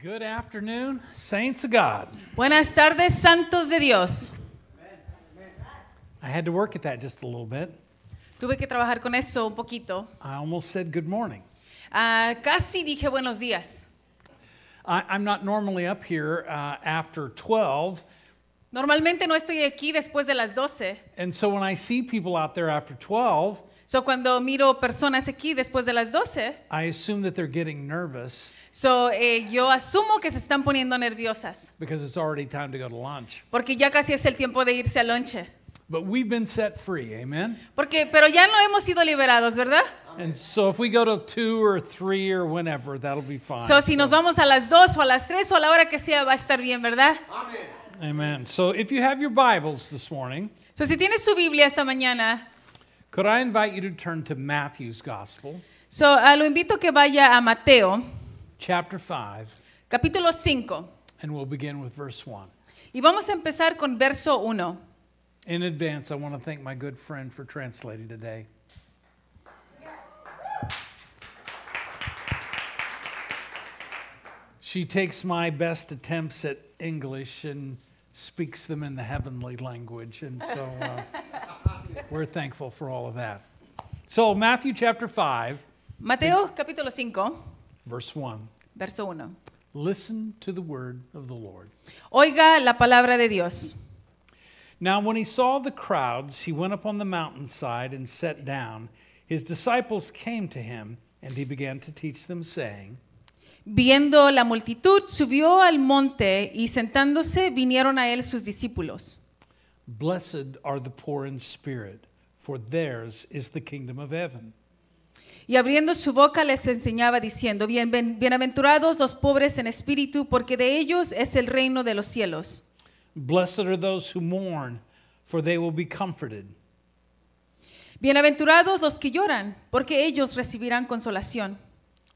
Good afternoon, saints of God. Buenas tardes, santos de Dios. I had to work at that just a little bit. Tuve que trabajar con eso un poquito. I almost said good morning. Ah, casi dije buenos días. I, I'm not normally up here uh, after 12, Normalmente no estoy aquí después de las 12. and so when I see people out there after 12, So cuando miro personas aquí después de las 12, I assume that they're getting nervous so, eh, yo asumo que se están poniendo nerviosas. because it's already time to go to lunch. Porque ya casi es el tiempo de irse al lonche. But we've been set free, amen? Porque, pero ya no hemos sido liberados, ¿verdad? And so if we go to 2 or 3 or whenever, that'll be fine. So, si nos vamos a las 2 o a las 3 o a la hora que sea, va a estar bien, ¿verdad? Amen. So if you have your Bibles this morning, So, si tienes su Biblia esta mañana, could I invite you to turn to Matthew's Gospel, so, ah, lo invito que vaya a Mateo, chapter 5, capítulo 5. and we'll begin with verse 1. Y vamos a empezar con verso 1. In advance, I want to thank my good friend for translating today. She takes my best attempts at English and speaks them in the heavenly language. And so uh, we're thankful for all of that. So, Matthew chapter 5, Mateo capítulo 5, verse 1. verso 1. Listen to the word of the Lord. Oiga la palabra de Dios. Now, when he saw the crowds, he went up on the mountainside and sat down. His disciples came to him, and he began to teach them, saying, Viendo la multitud, subió al monte y sentándose vinieron a él sus discípulos. Blessed are the poor in spirit, for theirs is the kingdom of heaven. Y abriendo su boca les enseñaba diciendo, Bien, bien- bienaventurados los pobres en espíritu, porque de ellos es el reino de los cielos. Blessed are those who mourn, for they will be comforted. Bienaventurados los que lloran, porque ellos recibirán consolación.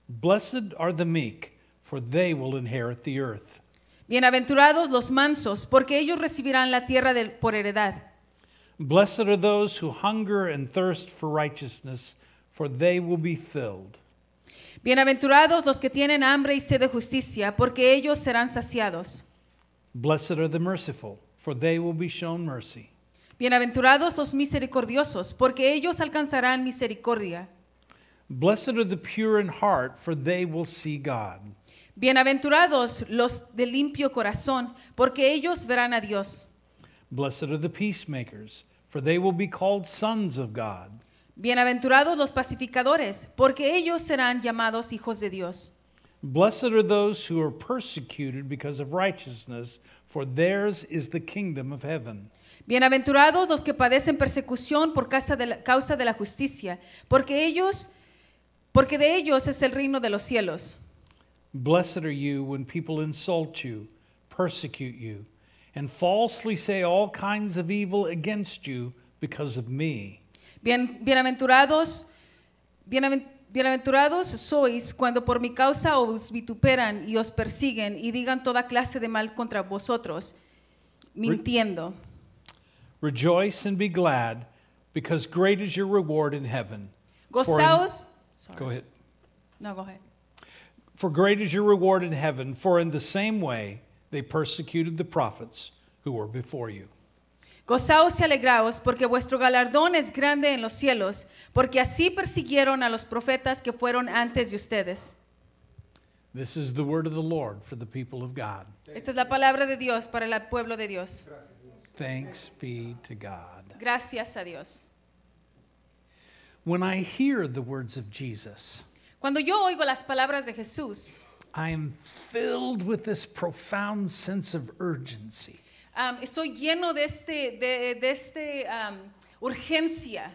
Blessed are the meek, for they will inherit the earth. Bienaventurados los mansos, porque ellos recibirán la tierra del- por heredad. Blessed are those who hunger and thirst for righteousness, for they will be filled. Bienaventurados los que tienen hambre y sed de justicia, porque ellos serán saciados. Blessed are the merciful, for they will be shown mercy. Bienaventurados los misericordiosos, porque ellos alcanzarán misericordia. Blessed are the pure in heart, for they will see God. Bienaventurados los de limpio corazón, porque ellos verán a Dios. Blessed are the peacemakers, for they will be called sons of God. Bienaventurados los pacificadores, porque ellos serán llamados hijos de Dios. Blessed are those who are persecuted because of righteousness, for theirs is the kingdom of heaven. Bienaventurados los que padecen persecución por causa de la, causa de la justicia, porque ellos porque de ellos es el reino de los cielos. Blessed are you when people insult you, persecute you, and falsely say all kinds of evil against you because of me. Bien, bienaventurados, bienaven- bienaventurados sois cuando por mi causa os vituperan y os persiguen y digan toda clase de mal contra vosotros, mintiendo. Rejoice and be glad, because great is your reward in heaven. For in-. Go ahead. No, go ahead. For great is your reward in heaven, for in the same way they persecuted the prophets who were before you. Gozaos y alegraos, porque vuestro galardón es grande en los cielos, porque así persiguieron a los profetas que fueron antes de ustedes. This is the word of the Lord for the people of God. Esta es la palabra de Dios para el pueblo de Dios. Thanks be to God. Gracias a Dios. When I hear the words of Jesus, Cuando yo oigo las palabras de Jesús, I am filled with this profound sense of urgency. um, estoy lleno de este, de, de este um, urgencia.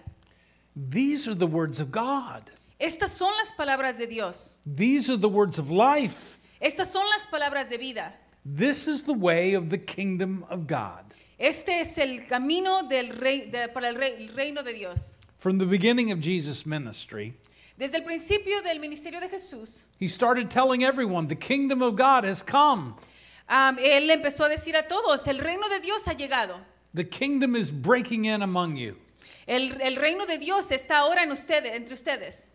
These are the words of God. Estas son las palabras de Dios. These are the words of life. Estas son las palabras de vida. This is the way of the kingdom of God. Este es el camino del rey, de- para el, rey- el reino de Dios. From the beginning of Jesus' ministry, Desde el principio del ministerio de Jesús, he started telling everyone the kingdom of God has come. um, él empezó a decir a todos, el reino de Dios ha llegado. The kingdom is breaking in among you. El, el reino de Dios está ahora en ustedes, entre ustedes.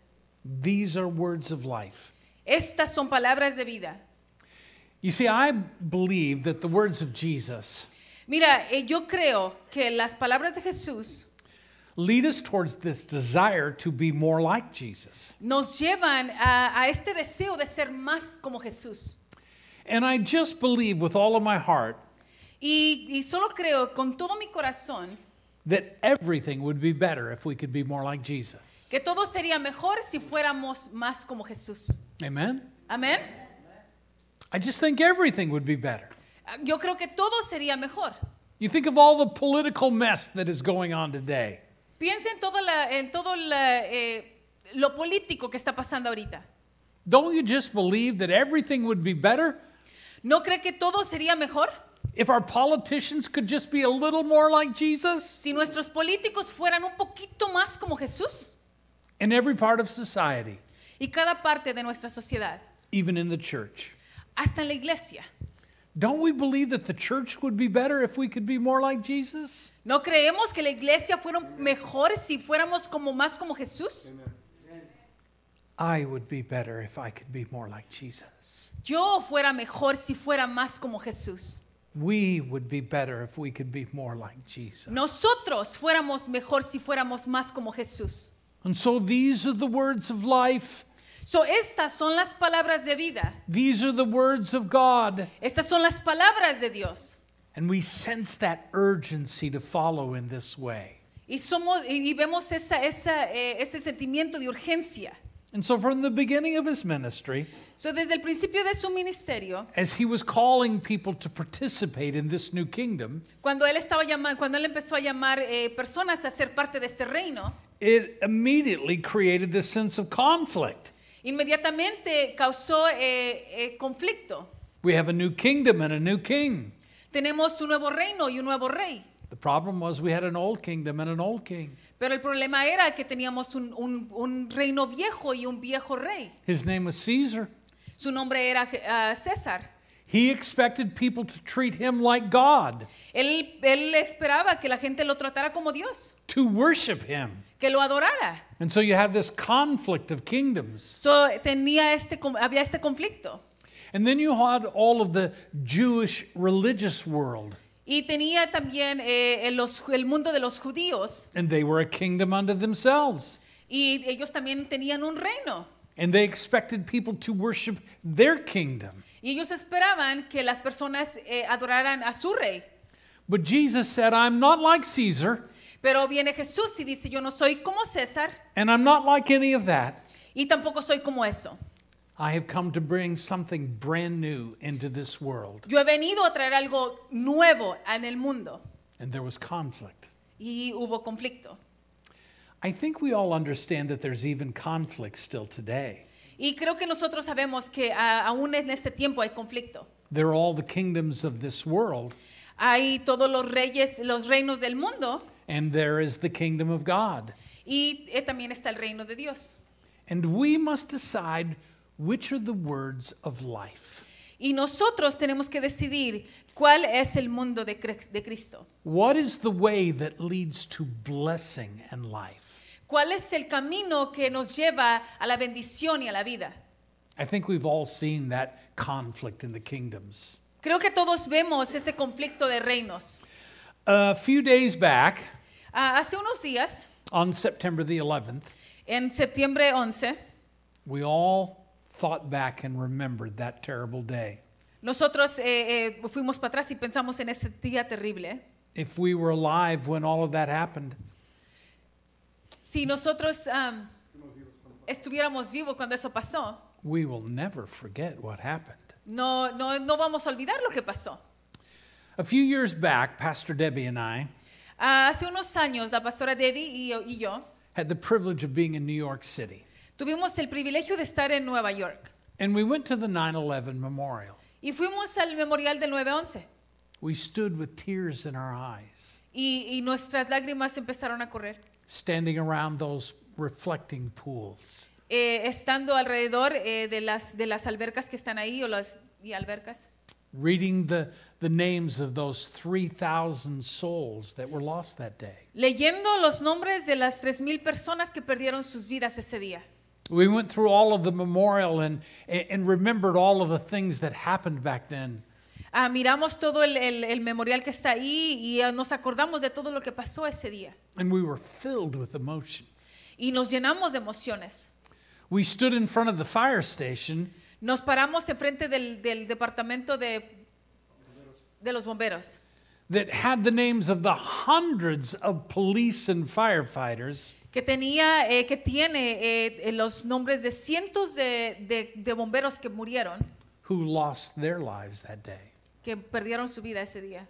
These are words of life. Estas son palabras de vida. You see, I believe that the words of Jesus Mira, eh, yo creo que las palabras de Jesús lead us towards this desire to be more like Jesus. nos llevan a, a este deseo de ser más como Jesús. And I just believe with all of my heart Y, y solo creo con todo mi corazón that everything would be better if we could be more like Jesus. que todo sería mejor si fuéramos más como Jesús. Amen? Amén. I just think everything would be better. Yo creo que todo sería mejor. You think of all the political mess that is going on today. Piensa en, toda la- en todo la, eh, lo político que está pasando ahorita. Don't you just believe that everything would be better ¿No cree que todo sería mejor if our politicians could just be a little more like Jesus si nuestros políticos fueran un poquito más como Jesús? in every part of society, Y cada parte de nuestra sociedad, even in the church? hasta en la iglesia. Don't we believe that the church would be better if we could be more like Jesus? ¿No creemos que la iglesia fuera mejor si fuéramos como más como Jesús? I would be better if I could be more like Jesus. Yo fuera mejor si fuera más como Jesús. We would be better if we could be more like Jesus. Nosotros fuéramos mejor si fuéramos más como Jesús. And so these are the words of life. So, estas son las palabras de vida. These are the words of God. Estas son las palabras de Dios. And we sense that urgency to follow in this way. Y, somos, y vemos esa, esa, eh, ese sentimiento de urgencia. And so from the beginning of his ministry, So, desde el principio de su ministerio, as he was calling people to participate in this new kingdom, cuando él, estaba llamando, cuando él empezó a llamar eh, personas a ser parte de este reino, it immediately created this sense of conflict. Inmediatamente causó eh, eh, conflicto. We have a new kingdom and a new king. Tenemos un nuevo reino y un nuevo rey. The problem was we had an old kingdom and an old king. Pero el problema era que teníamos un, un- un reino viejo y un viejo rey. His name was Caesar. Su nombre era ah, César. He expected people to treat him like God, Él, él esperaba que la gente lo tratara como Dios, to worship him. Que lo adorara. And so you have this conflict of kingdoms. So, tenía este, había este conflicto. And then you had all of the Jewish religious world, Y tenía también eh, el, los- el mundo de los judíos. and they were a kingdom unto themselves. Y ellos también tenían un reino. And they expected people to worship their kingdom. Y ellos esperaban que las personas eh, adoraran a su rey. But Jesus said, I'm not like Caesar, Pero viene Jesús y dice, yo no soy como César and I'm not like any of that. y tampoco soy como eso. I have come to bring something brand new into this world. Yo he venido a traer algo nuevo en el mundo. And there was conflict. Y hubo conflicto. I think we all understand that there's even conflict still today. Y creo que nosotros sabemos que aún en este tiempo hay conflicto. There are all the kingdoms of this world, Hay todos los reyes, los reinos del mundo and there is the kingdom of God. y eh, también está el reino de Dios. And we must decide which are the words of life. Y nosotros tenemos que decidir cuál es el mundo de, de Cristo. What is the way that leads to blessing and life? ¿Cuál es el camino que nos lleva a la bendición y a la vida? I think we've all seen that conflict in the kingdoms. Creo que todos vemos ese conflicto de reinos. A few days back, Ah, hace unos días, on September the 11th, en septiembre 11, we all thought back and remembered that terrible day. nosotros eh, eh, fuimos para atrás y pensamos en ese día terrible. If we were alive when all of that happened, Si nosotros am, estuviéramos vivos cuando eso pasó, we will never forget what happened. no, no, no vamos a olvidar lo que pasó. A few years back, Pastor Debbie and I Ah, hace unos años, la pastora Debbie y yo, y yo had the privilege of being in New York City. tuvimos el privilegio de estar en Nueva York And we went to the 9 11 memorial. y fuimos al memorial del 9-11 We stood with tears in our eyes, y, y nuestras lágrimas empezaron a correr. standing around those reflecting pools. Eh, estando alrededor eh, de, las, de las albercas que están ahí o las y albercas, reading the, the names of those 3,000 souls that were lost that day. leyendo los nombres de las 3.000 personas que perdieron sus vidas ese día. We went through all of the memorial and, and remembered all of the things that happened back then. Ah, miramos todo el, el- el memorial que está ahí y ah, nos acordamos de todo lo que pasó ese día. And we were filled with emotion. Y nos llenamos de emociones. We stood in front of the fire station Nos paramos enfrente del, del departamento de, de los bomberos, that had the names of the hundreds of police and firefighters que tenía, eh, que tiene eh, eh, los nombres de cientos de, de- de bomberos que murieron, who lost their lives that day. que perdieron su vida ese día.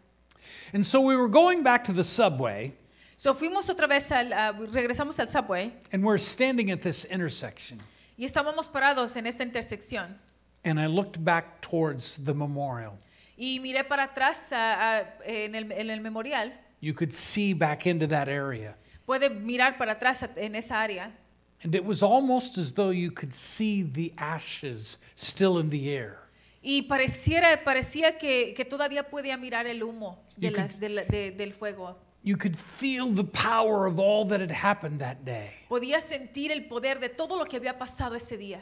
And so we were going back to the subway So fuimos otra vez al, a- regresamos al subway and we're standing at this intersection. Y estábamos parados en esta intersección. And I looked back towards the memorial. Y miré para atrás en, el, en el memorial. You could see back into that area. Puede mirar para atrás en esa área. And it was almost as though you could see the ashes still in the air. Y pareciera, parecía que, que todavía podía mirar el humo de You las- de la- de- del fuego. You could feel the power of all that had happened that day. Podía sentir el poder de todo lo que había pasado ese día.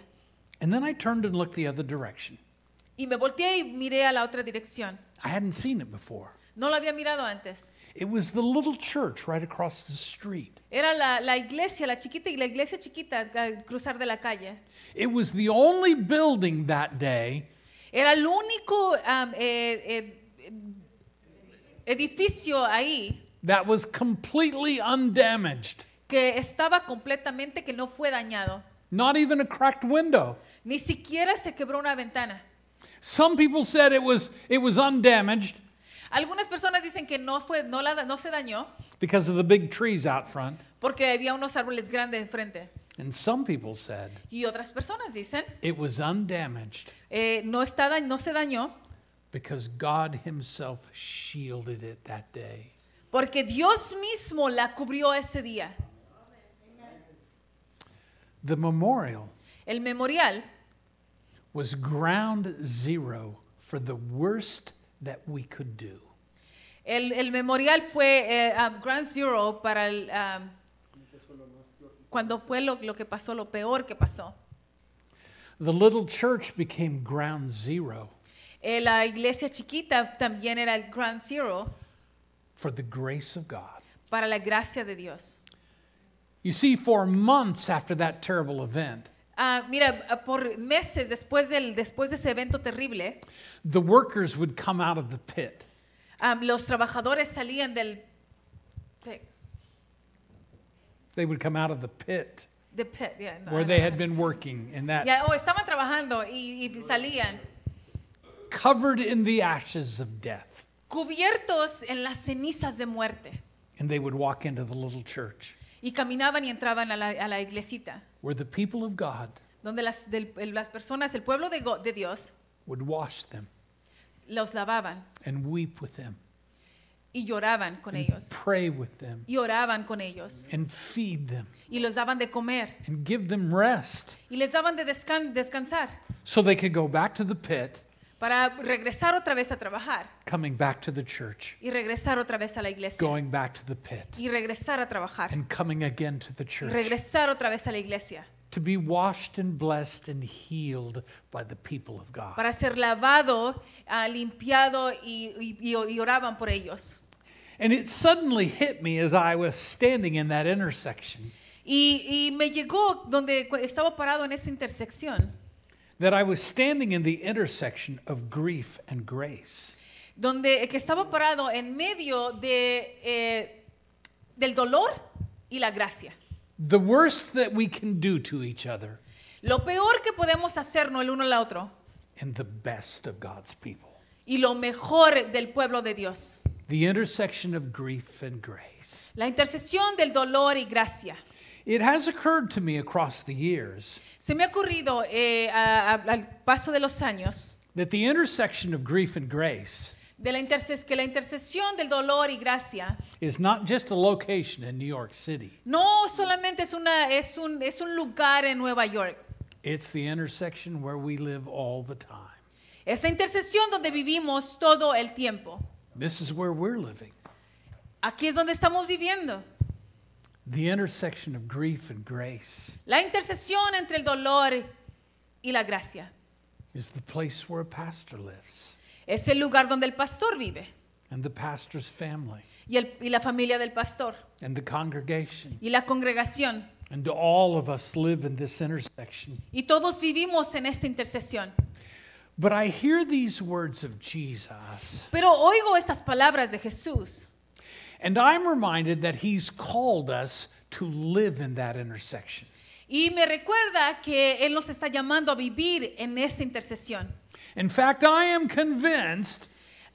And then I turned and looked the other direction. Y me volteé y miré a la otra dirección. I hadn't seen it before. No lo había mirado antes. It was the little church right across the street. Era la, la iglesia, la chiquita y la iglesia chiquita al cruzar de la calle. It was the only building that day Era el único am, eh, eh, edificio ahí that was completely undamaged. que estaba completamente que no fue dañado. Not even a cracked window. Ni siquiera se quebró una ventana. Some people said it was, it was undamaged Algunas personas dicen que no, fue, no, la, no se dañó because of the big trees out front. porque había unos árboles grandes enfrente. And some people said Y otras personas dicen, it was undamaged eh, no, está, no se dañó because God Himself shielded it that day. Porque Dios mismo la cubrió ese día. The memorial El memorial was ground zero for the worst that we could do. El, el memorial fue eh, um, Ground Zero para el, um, cuando fue lo, lo que pasó, lo peor que pasó. The little church became ground zero Eh, la iglesia chiquita también era el Ground Zero for the grace of God. para la gracia de Dios. You see, for months after that terrible event, Ah, mira, por meses después, del, después de ese evento terrible, the workers would come out of the pit. ah, los trabajadores salían del pit, They would come out of the pit the pit, yeah, no, where I they had been working in that, Ya, oh, estaban trabajando y, y salían covered in the ashes of death. Cubiertos en las cenizas de muerte And they would walk into the little church y caminaban y entraban a la, a la iglesita. where the people of God donde las, del- el- las personas, el pueblo de, Go- de Dios, would wash them los lavaban and weep with them, y lloraban con ellos, pray with them, y oraban con ellos, and feed them y los daban de comer, and give them rest y les daban de descan- descansar so they could go back to the pit, para regresar otra vez a trabajar coming back to the church, y regresar otra vez a la iglesia going back to the pit, y regresar a trabajar and coming again to the y church regresar otra vez a la iglesia to be washed and blessed and healed by the people of God. para ser lavado, ah, limpiado y, y- y- oraban por ellos. And it suddenly hit me as I was standing in that intersection Y, y me llegó donde estaba parado en esa intersección. That I was standing in the intersection of grief and grace. donde que estaba parado en medio de, eh, del dolor y la gracia. The worst that we can do to each other Lo peor que podemos hacernos el uno al otro and the best of God's people. y lo mejor del pueblo de Dios. The intersection of grief and grace. La intercesión del dolor y gracia. It has occurred to me across the years Se me ha ocurrido eh, a- a- al paso de los años that the intersection of grief and grace de la interces- que la intercesión del dolor y gracia is not just a location in New York City, no solamente es, una, es, un, es un lugar en Nueva York. it's the intersection where we live all the time. Esta intercesión donde vivimos todo el tiempo. This is where we're living. Aquí es donde estamos viviendo. The intersection of grief and grace La intercesión entre el dolor y la gracia. is the place where a pastor lives Es el lugar donde el pastor vive and the pastor's family y, el- y la familia del pastor and the congregation. y la congregación. And all of us live in this intersection. Y todos vivimos en esta intercesión. But I hear these words of Jesus, Pero oigo estas palabras de Jesús and I'm reminded that He's called us to live in that intersection. y me recuerda que Él nos está llamando a vivir en esa intercesión. In fact, I am convinced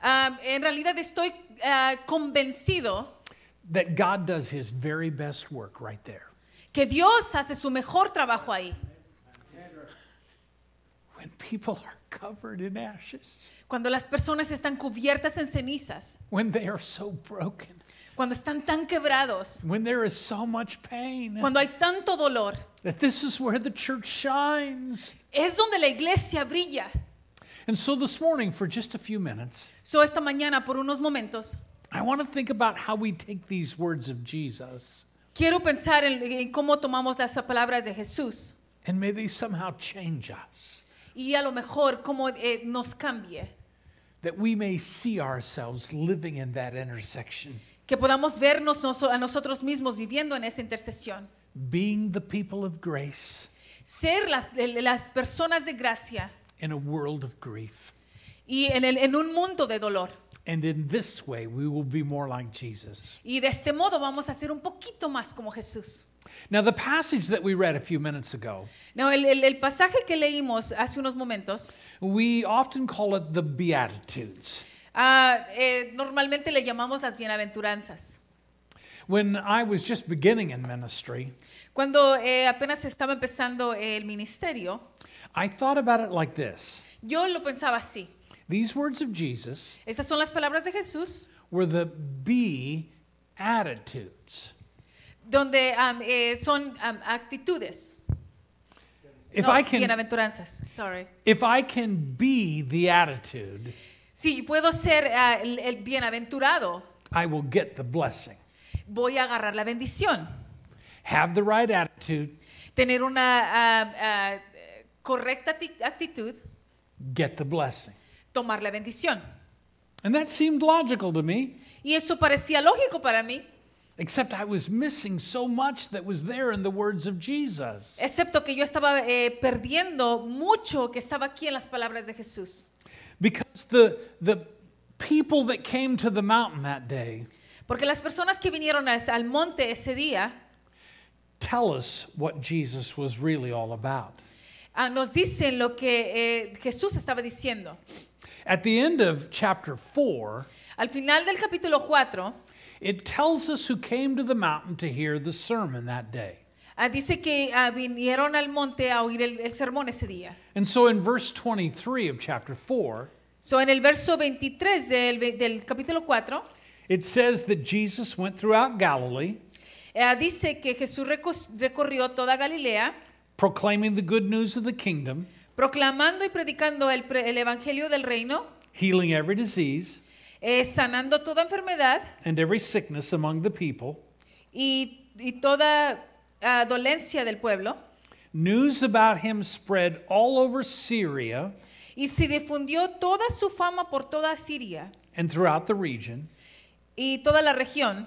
Ah, en realidad estoy ah, convencido that God does His very best work right there. que Dios hace su mejor trabajo ahí. When people are covered in ashes, Cuando las personas están cubiertas en cenizas, when they are so broken, cuando están tan quebrados, when there is so much pain, cuando hay tanto dolor, that this is where the church shines. es donde la iglesia brilla. And so this morning, for just a few minutes, So esta mañana, por unos momentos, I want to think about how we take these words of Jesus quiero pensar en, en cómo tomamos las palabras de Jesús and may they somehow change us, y a lo mejor cómo eh, nos cambie. that we may see ourselves living in that intersection, Que podamos vernos a nosotros mismos viviendo en esa intercesión. being the people of grace Ser las, las personas de gracia in a world of grief. y en, el- en un mundo de dolor. And in this way, we will be more like Jesus. Y de este modo vamos a ser un poquito más como Jesús. Now, the passage that we read a few minutes ago, No, el, el- el pasaje que leímos hace unos momentos, we often call it the Beatitudes. Ah, eh, normalmente le llamamos las bienaventuranzas. When I was just beginning in ministry, Cuando eh, apenas estaba empezando el ministerio, I thought about it like this yo lo pensaba así. These words of Jesus Esas son las palabras de Jesús, were the be attitudes. donde am, eh, son am, actitudes. If No, I can bienaventuranzas, sorry. if I can be the attitude, Si puedo ser ah, el, el bienaventurado, I will get the blessing. voy a agarrar la bendición. Have the right attitude, Tener una ah, ah, correcta actitud, get the blessing. tomar la bendición. And that seemed logical to me, Y eso parecía lógico para mí, except I was missing so much that was there in the words of Jesus. excepto que yo estaba eh, perdiendo mucho que estaba aquí en las palabras de Jesús. Because the the people that came to the mountain that day Porque las personas que vinieron al monte ese día tell us what Jesus was really all about. ah, nos dicen lo que eh, Jesús estaba diciendo. At the end of chapter 4, Al final del capítulo 4, it tells us who came to the mountain to hear the sermon that day. Ah, dice que ah, vinieron al monte a oír el, el sermón ese día. And so in verse 23 of chapter 4, So, en el verso 23 del, del capítulo 4, it says that Jesus went throughout Galilee, eh, dice que Jesús reco- recorrió toda Galilea, proclaiming the good news of the kingdom, proclamando y predicando el, el evangelio del reino, healing every disease eh, sanando toda enfermedad and every sickness among the people. y, y toda ah, dolencia del pueblo. News about him spread all over Syria Y se difundió toda su fama por toda Siria and throughout the region. y toda la región.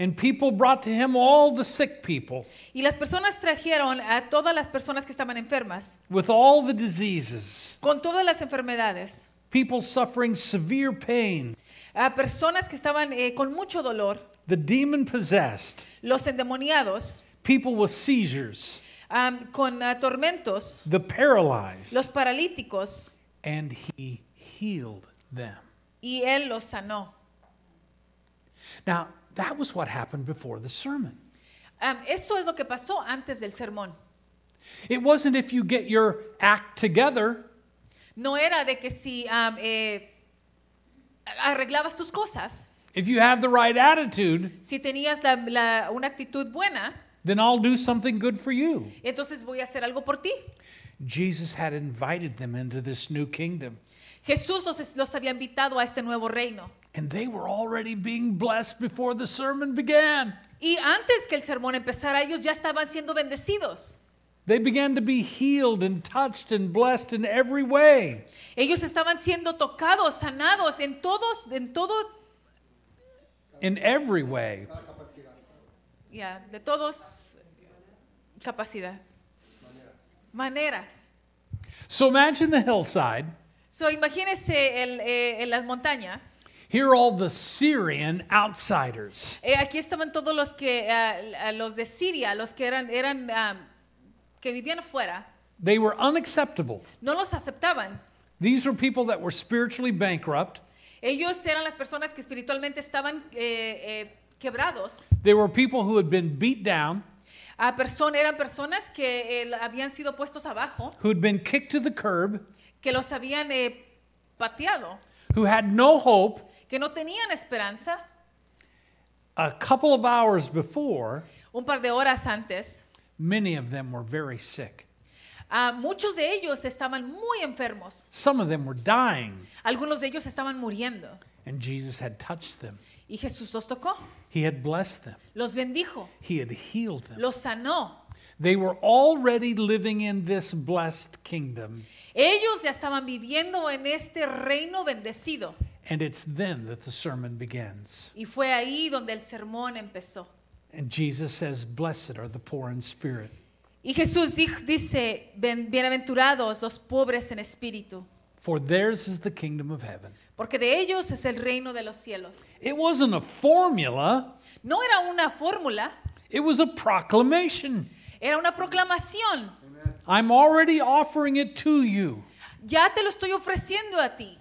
And people brought to him all the sick people Y las personas trajeron a todas las personas que estaban enfermas, with all the diseases, con todas las enfermedades, people suffering severe pain, a personas que estaban eh, con mucho dolor, the demon possessed, los endemoniados, people with seizures, am, con ah, tormentos, the paralyzed, los paralíticos, and he healed them. y él los sanó. Now, that was what happened before the sermon. Am, eso es lo que pasó antes del sermón. It wasn't if you get your act together, No era de que si am, eh, arreglabas tus cosas, if you have the right attitude, si tenías la- la- una actitud buena, then I'll do something good for you. entonces voy a hacer algo por ti. Jesus had invited them into this new kingdom, Jesús los, los había invitado a este nuevo reino and they were already being blessed before the sermon began. Y antes que el sermón empezara, ellos ya estaban siendo bendecidos. They began to be healed and touched and blessed in every way. Ellos estaban siendo tocados, sanados en todos, en todo, In every way. Ya, de todos capacidad, maneras. So imagine the hillside. So, imagínense el, eh, en las montañas. Here are all the Syrian outsiders. Eh, aquí estaban todos los que, ah, los de Siria, los que eran, eran ah, que vivían afuera. They were unacceptable. No los aceptaban. These were people that were spiritually bankrupt. Ellos eran las personas que espiritualmente estaban eh, eh, quebrados. They were people who had been beat down, A person- eran personas que eh, habían sido puestos abajo, who had been kicked to the curb, que los habían eh, pateado, who had no hope. que no tenían esperanza. A couple of hours before, Un par de horas antes, many of them were very sick. ah, muchos de ellos estaban muy enfermos. Some of them were dying, Algunos de ellos estaban muriendo. and Jesus had touched them. Y Jesús los tocó, He had blessed them. los bendijo, He had healed them. los sanó. They were already living in this blessed kingdom, Ellos ya estaban viviendo en este reino bendecido. and it's then that the sermon begins. Y fue ahí donde el sermón empezó. And Jesus says, Blessed are the poor in spirit. Y Jesús di- dice, bienaventurados los pobres en espíritu, For theirs is the kingdom of heaven. Porque de ellos es el reino de los cielos. It wasn't a formula, No era una fórmula, it was a proclamation. era una proclamación. I'm already offering it to you. Ya te lo estoy ofreciendo a ti.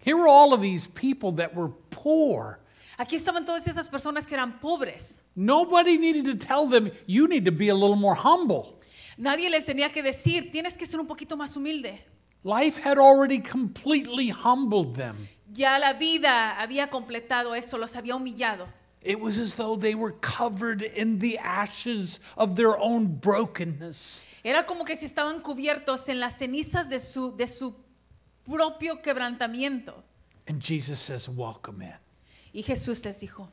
Here were all of these people that were poor. Aquí estaban todas esas personas que eran pobres. Nobody needed to tell them, you need to be a little more humble. Nadie les tenía que decir, tienes que ser un poquito más humilde. Life had already completely humbled them. Ya la vida había completado eso, los había humillado. It was as though they were covered in the ashes of their own brokenness. Era como que si estaban cubiertos en las cenizas de su, de su propio quebrantamiento. And Jesus says, Welcome in. Y Jesús les dijo,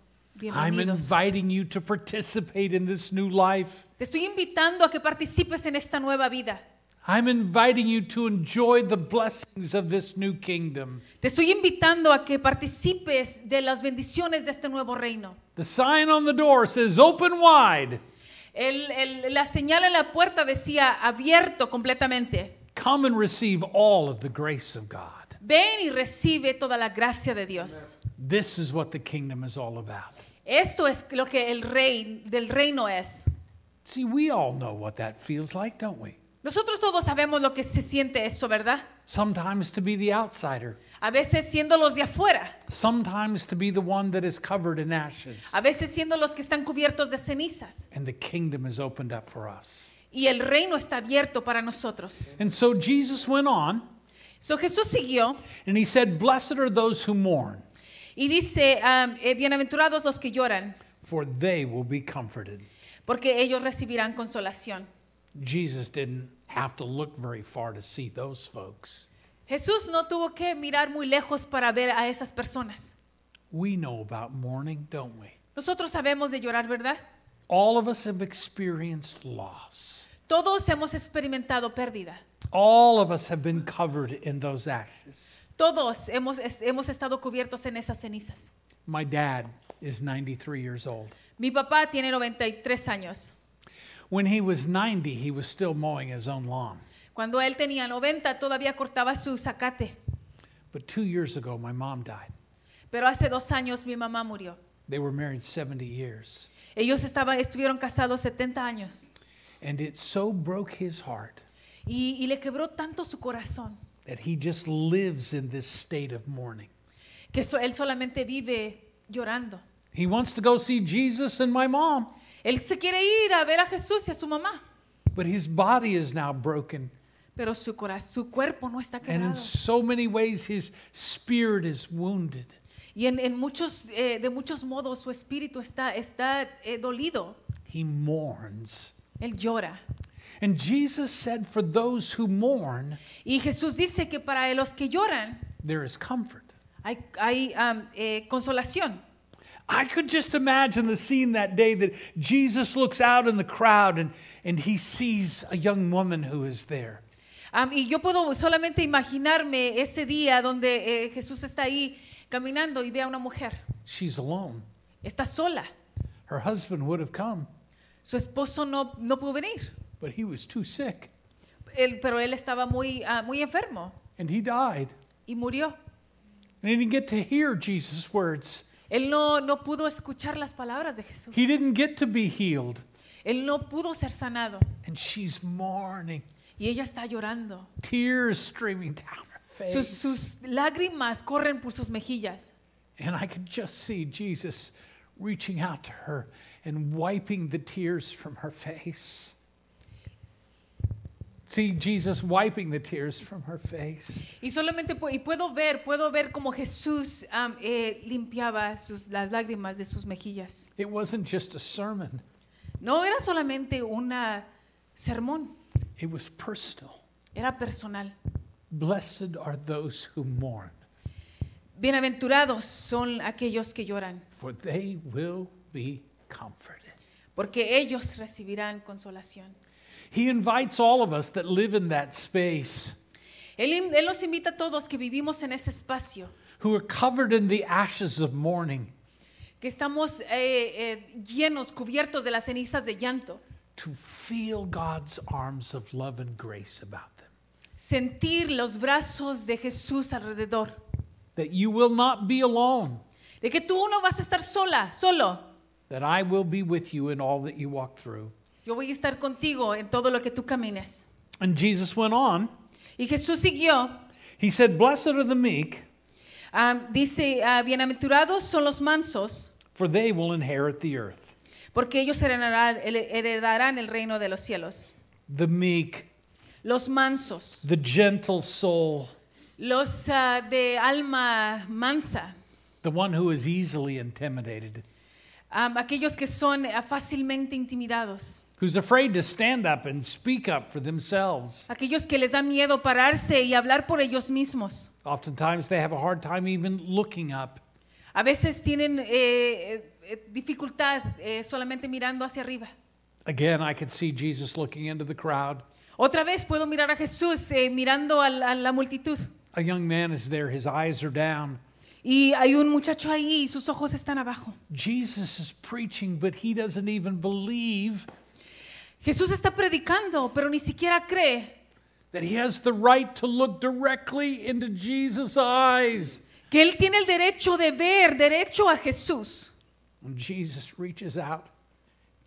I'm inviting you to participate in this new life. Te estoy invitando a que participes en esta nueva vida. I'm inviting you to enjoy the blessings of this new kingdom. Te estoy invitando a que participes de las bendiciones de este nuevo reino. The sign on the door says, Open wide. El- el- la señal en la puerta decía abierto completamente. Come and receive all of the grace of God. Ven y recibe toda la gracia de Dios. This is what the kingdom is all about. Esto es lo que el rey del reino es. See, we all know what that feels like, don't we? Nosotros todos sabemos lo que se siente eso, ¿verdad? Sometimes to be the outsider, A veces siendo los de afuera, sometimes to be the one that is covered in ashes. a veces siendo los que están cubiertos de cenizas. And the kingdom is opened up for us. Y el reino está abierto para nosotros. And so Jesus went on So Jesús siguió and he said, Blessed are those who mourn, y dice, ah, eh, bienaventurados los que lloran, for they will be comforted. porque ellos recibirán consolación. Jesus didn't have to look very far to see those folks. Jesús no tuvo que mirar muy lejos para ver a esas personas. We know about mourning, don't we? Nosotros sabemos de llorar, ¿verdad? All of us have experienced loss. Todos hemos experimentado pérdida. All of us have been covered in those ashes. Todos hemos, es- hemos estado cubiertos en esas cenizas. My dad is 93 years old. Mi papá tiene 93 años. When he was 90, he was still mowing his own lawn. Cuando él tenía 90 todavía cortaba su zacate. But two years ago, my mom died. Pero hace dos años mi mamá murió. They were married 70 years. Ellos estaban, estuvieron casados 70 años. And it so broke his heart Y, y le quebró tanto su corazón that he just lives in this state of mourning. que so- él solamente vive llorando. He wants to go see Jesus and my mom, Él se quiere ir a ver a Jesús y a su mamá, but his body is now broken. pero su, su cuerpo no está And in so many ways, his spirit is wounded. Y en, en muchos, eh, de muchos modos su espíritu está, está eh, dolido. He mourns. Él llora. And Jesus said, For those who mourn, Y Jesús dice que para los que lloran there is comfort. hay, hay, am, eh, consolación. I could just imagine the scene that day that Jesus looks out in the crowd and, and he sees a young woman who is there. Am, y yo puedo solamente imaginarme ese día donde eh, Jesús está ahí caminando y ve a una mujer. She's alone. Está sola. Her husband would have come, Su esposo no, no pudo venir, but he was too sick Él- pero él estaba muy, ah, muy enfermo and he died. y murió. And he didn't get to hear Jesus' words. Él no, no pudo escuchar las palabras de Jesús. He didn't get to be healed. Él no pudo ser sanado. And she's mourning, Y ella está llorando. tears streaming down her face. Sus, sus lágrimas corren por sus mejillas. And I could just see Jesus reaching out to her and wiping the tears from her face. See Jesus wiping the tears from her face. Y solamente pu- y puedo ver, puedo ver como Jesús eh, limpiaba sus, las lágrimas de sus mejillas. It wasn't just a sermon, No era solamente un sermón, it was personal. era personal. Blessed are those who mourn, Bienaventurados son aquellos que lloran, for they will be comforted. porque ellos recibirán consolación. He invites all of us that live in that space, Él, él nos invita a todos que vivimos en ese espacio, who are covered in the ashes of mourning, que estamos eh, eh, llenos, cubiertos de las cenizas de llanto, to feel God's arms of love and grace about them. sentir los brazos de Jesús alrededor, That you will not be alone, de que tú no vas a estar sola, solo. that I will be with you in all that you walk through. Yo voy a estar contigo en todo lo que tú camines. And Jesus went on. Y Jesús siguió, He said, Blessed are the meek, ah, dice, ah, bienaventurados son los mansos, for they will inherit the earth. porque ellos heredarán, heredarán el reino de los cielos. The meek, Los mansos, the gentle soul, los ah, de alma mansa, the one who is easily intimidated, ah, aquellos que son ah, fácilmente intimidados, who's afraid to stand up and speak up for themselves. aquellos que les da miedo pararse y hablar por ellos mismos. Oftentimes they have a hard time even looking up. A veces tienen eh, eh, dificultad eh, solamente mirando hacia arriba. Again, I could see Jesus looking into the crowd. Otra vez puedo mirar a Jesús eh, mirando a la- a la multitud. A young man is there, his eyes are down. Y hay un muchacho ahí y sus ojos están abajo. Jesus is preaching, but he doesn't even believe Jesús está predicando, pero ni siquiera cree that he has the right to look directly into Jesus' eyes. que él tiene el derecho de ver, derecho a Jesús. When Jesus reaches out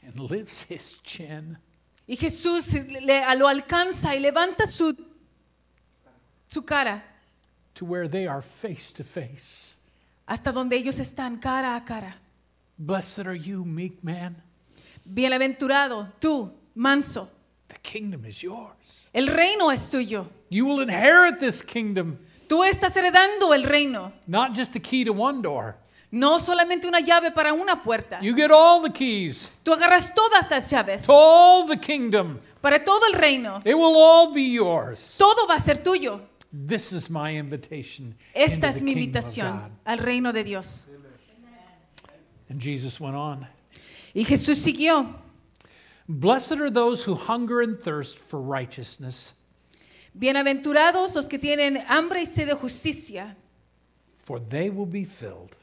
and lifts his chin, Y Jesús le- lo alcanza y levanta su, su cara to where they are face to face. hasta donde ellos están cara a cara. Blessed are you, meek man. Bienaventurado, tú, manso, The kingdom is yours. el reino es tuyo. You will inherit this kingdom, Tú estás heredando el reino, not just a key to one door. no solamente una llave para una puerta. You get all the keys Tú agarras todas las llaves to all the kingdom. para todo el reino. It will all be yours. Todo va a ser tuyo. This is my invitation. Esta es mi invitación al reino de Dios. And Jesus went on. Y Jesús siguió. Blessed are those who hunger and thirst for righteousness, Bienaventurados los que tienen hambre y sed de justicia, for they will be filled.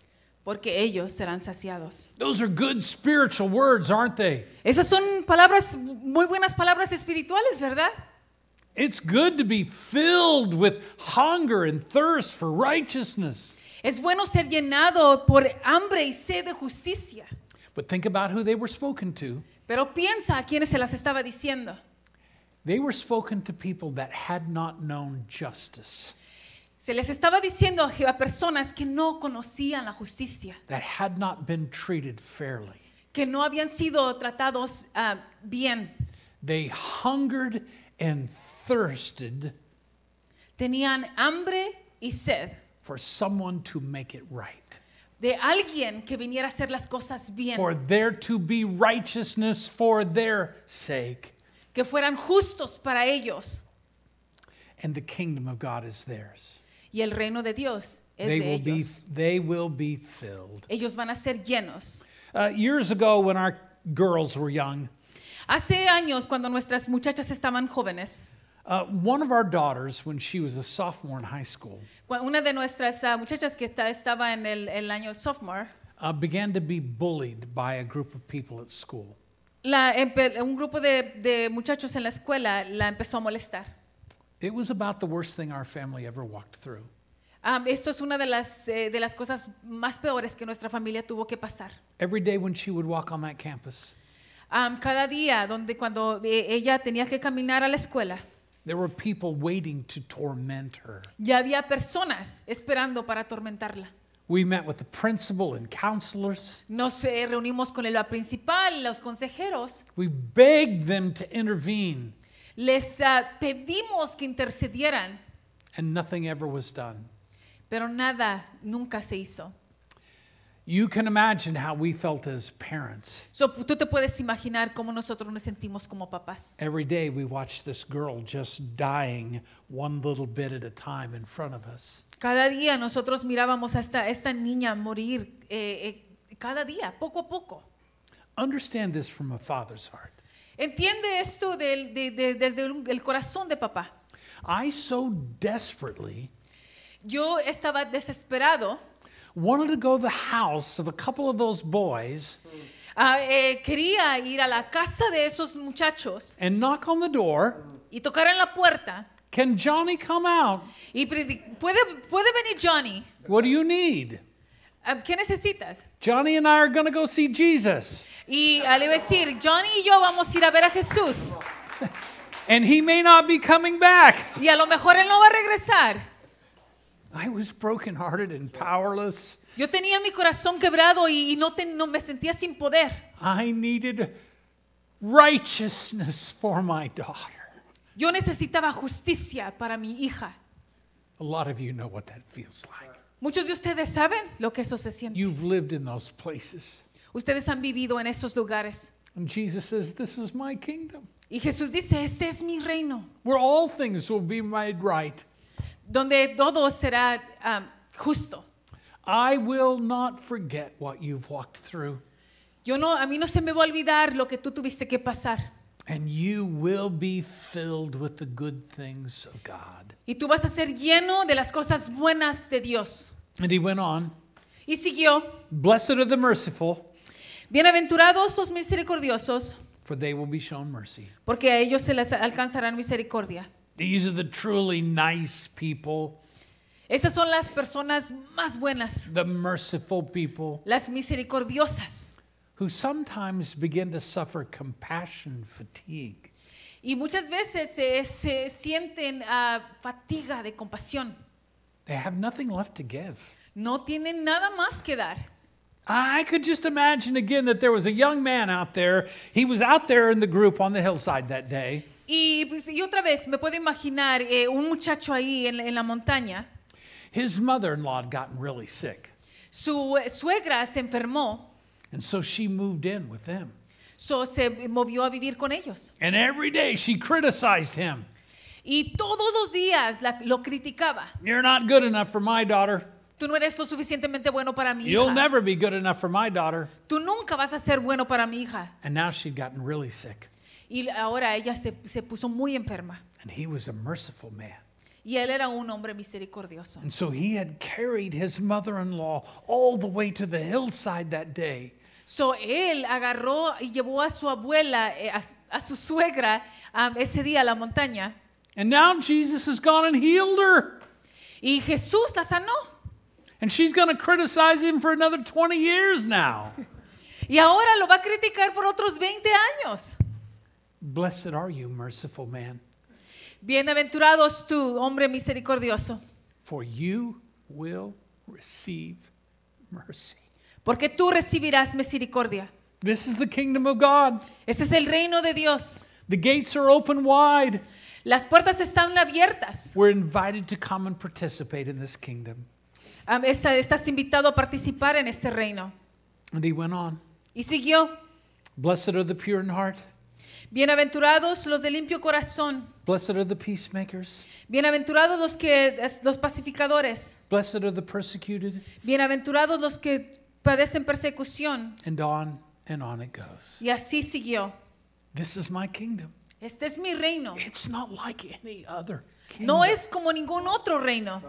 porque ellos serán saciados. Those are good spiritual words, aren't they? Esas son palabras, muy buenas palabras espirituales, ¿verdad? It's good to be filled with hunger and thirst for righteousness. Es bueno ser llenado por hambre y sed de justicia. But think about who they were spoken to. Pero piensa a quienes se las estaba diciendo. They were spoken to people that had not known justice, Se les estaba diciendo a personas que no conocían la justicia, that had not been treated fairly. que no habían sido tratados ah, bien. They hungered and thirsted Tenían hambre y sed for someone to make it right, de alguien que viniera a hacer las cosas bien, for there to be righteousness for their sake. que fueran justos para ellos. And the kingdom of God is theirs. Y el reino de Dios es They de will be ellos. they will be filled. Ellos van a ser llenos. Uh, years ago, when our girls were young, Hace años, cuando nuestras muchachas estaban jóvenes, uh, one of our daughters, when she was a sophomore in high school, una de nuestras ah, muchachas que está- estaba en el, el año sophomore, uh, began to be bullied by a group of people at school. la un grupo de, de muchachos en la escuela la empezó a molestar. It was about the worst thing our family ever walked through. Ah, esto es una de las, eh, de las cosas más peores que nuestra familia tuvo que pasar. Every day when she would walk on that campus, Am, cada día, donde cuando eh, ella tenía que caminar a la escuela, there were people waiting to torment her. ya había personas esperando para atormentarla. We met with the principal and counselors. Nos eh, reunimos con la principal, los consejeros, We begged them to intervene, les ah, pedimos que intercedieran, and nothing ever was done. pero nada nunca se hizo. You can imagine how we felt as parents. So, tú te puedes imaginar cómo nosotros nos sentimos como papás. Every day we watched this girl just dying one little bit at a time in front of us. Cada día nosotros mirábamos a esta, esta niña morir, eh, eh, cada día, poco a poco. Understand this from a father's heart. Entiende esto del- de- de- desde el corazón de papá. I so desperately Yo estaba desesperado, wanted to go to the house of a couple of those boys ah, eh, quería ir a la casa de esos muchachos and knock on the door. y tocar en la puerta. Can Johnny come out? Y puede, puede venir Johnny. What do you need? Ah, ¿Qué necesitas? Johnny and I are going to go see Jesus. Y ah, le iba a decir, Johnny y yo vamos a ir a ver a Jesús. And he may not be coming back. Y a lo mejor él no va a regresar. I was brokenhearted and powerless. Yo tenía mi corazón quebrado y, y no, te- no me sentía sin poder. I needed righteousness for my daughter. Yo necesitaba justicia para mi hija. A lot of you know what that feels like. Muchos de ustedes saben lo que eso se siente. You've lived in those places. Ustedes han vivido en esos lugares. And Jesus says, This is my kingdom, Y Jesús dice, este es mi reino, where all things will be made right. Donde todo será ah, justo. I will not forget what you've walked through, Yo no, a mí no se me va a olvidar lo que tú tuviste que pasar. and you will be filled with the good things of God. Y tú vas a ser lleno de las cosas buenas de Dios. And he went on, Y siguió, Blessed are the merciful, bienaventurados los misericordiosos, for they will be shown mercy. porque a ellos se les alcanzarán misericordia. These are the truly nice people, Esas son las personas más buenas, the merciful people, las misericordiosas. who sometimes begin to suffer compassion fatigue. Y muchas veces se, se sienten ah, fatiga de compasión. They have nothing left to give. No tienen nada más que dar. I could just imagine again that there was a young man out there. He was out there in the group on the hillside that day. Y, pues, y otra vez me puedo imaginar eh, un muchacho ahí en, la- en la montaña. His mother in law had gotten really sick. Su eh, suegra se enfermó, And so she moved in with them. so se movió a vivir con ellos. And every day she criticized him. Y todos los días la- lo criticaba. You're not good enough for my daughter. Tú no eres lo suficientemente bueno para mi You'll hija. never be good enough for my daughter. Tú nunca vas a ser bueno para mi hija. And now she'd gotten really sick. Y ahora ella se, se puso muy enferma. And he was a merciful man. Y él era un hombre misericordioso. And so he had carried his mother in law all the way to the hillside that day. So él agarró y llevó a su abuela, eh, a, su- a su suegra, um, ese día a la montaña. And now Jesus has gone and healed her. Y Jesús la sanó. And she's going to criticize him for another 20 years now. Y ahora lo va a criticar por otros 20 años. Blessed are you, merciful man, Bienaventurados tú, hombre misericordioso, for you will receive mercy. porque tú recibirás misericordia. This is the kingdom of God. Este es el reino de Dios. The gates are open wide. Las puertas están abiertas. We're invited to come and participate in this kingdom. Um, estás invitado a participar en este reino. And he went on Y siguió. Blessed are the pure in heart, Bienaventurados los de limpio corazón. Blessed are the peacemakers. Bienaventurados los que los pacificadores. Blessed are the persecuted. Bienaventurados los que padecen persecución. And on and on it goes. Y así siguió. This is my kingdom. Este es mi reino. It's not like any other kingdom. No es como ningún otro reino.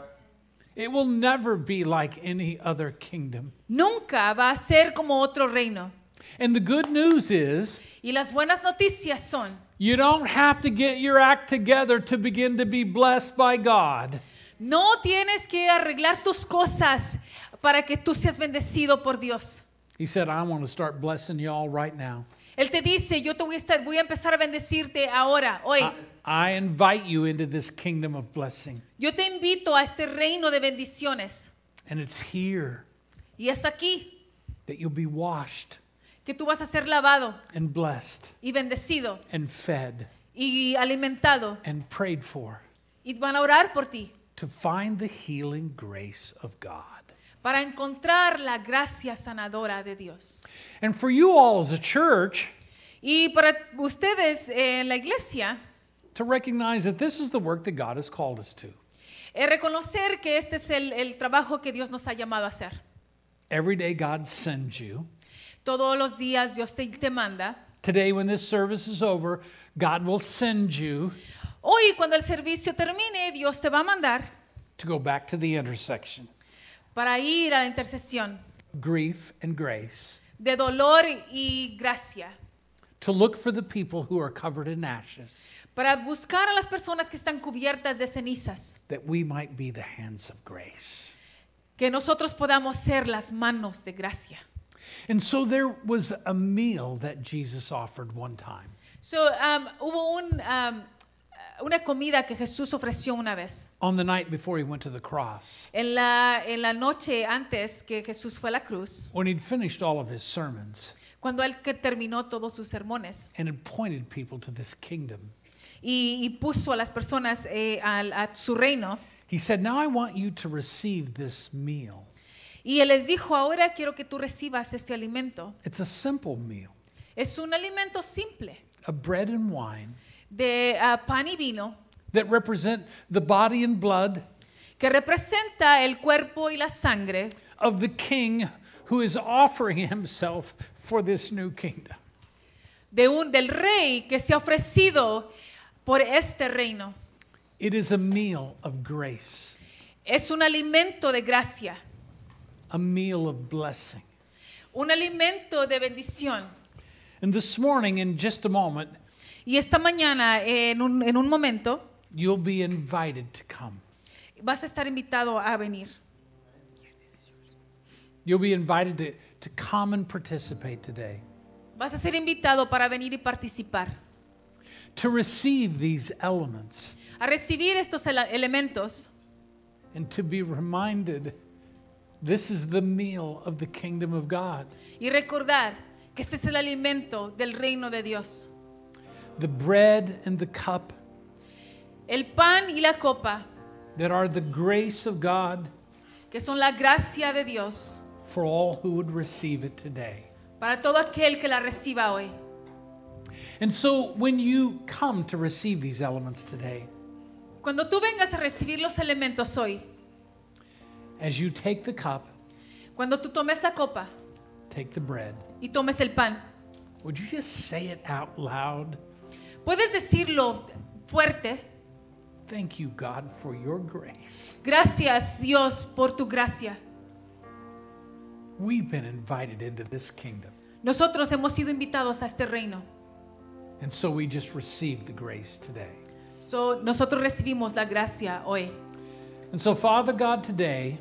It will never be like any other kingdom. Nunca va a ser como otro reino. And the good news is Y las buenas noticias son, you don't have to get your act together to begin to be blessed by God. no tienes que arreglar tus cosas para que tú seas bendecido por Dios. He said, I want to start blessing y'all right now. Él te dice, yo te voy a estar, voy a empezar a bendecirte ahora, hoy. I, I invite you into this kingdom of blessing. Yo te invito a este reino de bendiciones. And it's here Y es aquí that you'll be washed que tú vas a ser lavado and blessed y bendecido and fed y alimentado. and prayed for Y van a orar por ti to find the healing grace of God. para encontrar la gracia sanadora de Dios. And for you all as a church Y para ustedes eh, en la iglesia, to recognize that this is the work that God has called us to. es reconocer que este es el, el trabajo que Dios nos ha llamado a hacer. Every day God sends you. Todos los días Dios te, te manda. Today, when this service is over, God will send you Hoy, cuando el servicio termine, Dios te va a mandar to go back to the intersection para ir a la intercesión grief and grace, de dolor y gracia, to look for the people who are covered in ashes, para buscar a las personas que están cubiertas de cenizas, that we might be the hands of grace. que nosotros podamos ser las manos de gracia. And so there was a meal that Jesus offered one time. So, um, hubo un, um, una comida que Jesús ofreció una vez. On the night before he went to the cross, En la, en la noche antes que Jesús fue a la cruz, when he'd finished all of his sermons cuando él que terminó todos sus sermones and had pointed people to this kingdom, y, y puso a las personas eh, al- a, su reino, he said, Now I want you to receive this meal. Y él les dijo, ahora quiero que tú recibas este alimento. It's a simple meal Es un alimento simple of bread and wine de ah, pan y vino that represent the body and blood que representa el cuerpo y la sangre of the king who is offering himself for this new kingdom. de un, del rey que se ha ofrecido por este reino. It is a meal of grace, Es un alimento de gracia, a meal of blessing. un alimento de bendición. And this morning, in just a moment, Y esta mañana, en un, en un momento, you'll be invited to come. vas a estar invitado a venir. You'll be invited to, to come and participate today, Vas a ser invitado para venir y participar, to receive these elements, a recibir estos ele- elementos and to be reminded this is the meal of the kingdom of God. y recordar que este es el alimento del reino de Dios. The bread and the cup El pan y la copa, that are the grace of God que son la gracia de Dios for all who would receive it today. para todo aquel que la reciba hoy. And so when you come to receive these elements today, Cuando tú vengas a recibir los elementos hoy, as you take the cup, cuando tú tomes la copa take the bread, y tomes el pan, would you just say it out loud? puedes decirlo fuerte, Thank you, God, for your grace. gracias Dios por tu gracia. We've been invited into this kingdom. Nosotros hemos sido invitados a este reino. And so we just received the grace today. So, nosotros recibimos la gracia hoy. And so, Father God, today,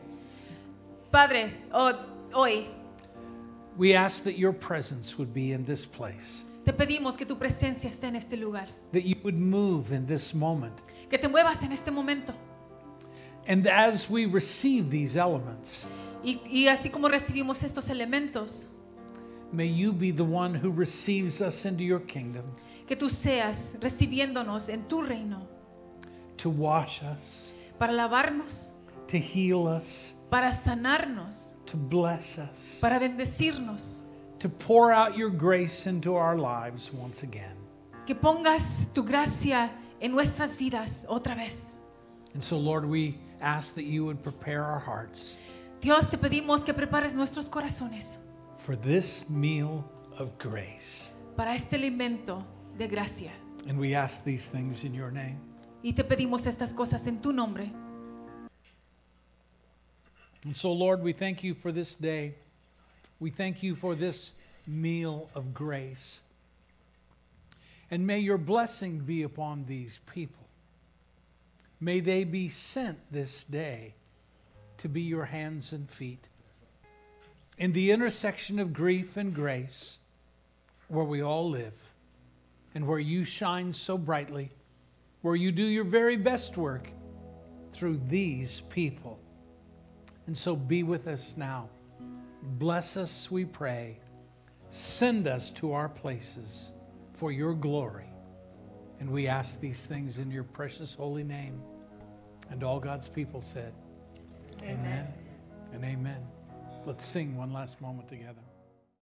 Padre, ho- hoy we ask that your presence would be in this place, te pedimos que tu presencia esté en este lugar, that you would move in this moment. que te muevas en este momento. And as we receive these elements, Y, y así como recibimos estos elementos, may you be the one who receives us into your kingdom que tú seas recibiéndonos en tu reino to wash us, para lavarnos, to heal us, para sanarnos, to bless us, para bendecirnos, to pour out your grace into our lives once again. que pongas tu gracia en nuestras vidas otra vez. And so, Lord, we ask that you would prepare our hearts Dios, te pedimos que prepares nuestros corazones for this meal of grace. para este alimento de gracia. And we ask these things in your name. Y te pedimos estas cosas en tu nombre. And so, Lord, we thank you for this day. We thank you for this meal of grace. And may your blessing be upon these people. May they be sent this day to be your hands and feet. In the intersection of grief and grace, where we all live, and where you shine so brightly, where you do your very best work through these people. And so be with us now. Bless us, we pray. Send us to our places for your glory. And we ask these things in your precious holy name. And all God's people said, Amen, and amen. Let's sing one last moment together.